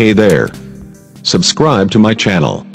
Hey there. Subscribe to my channel.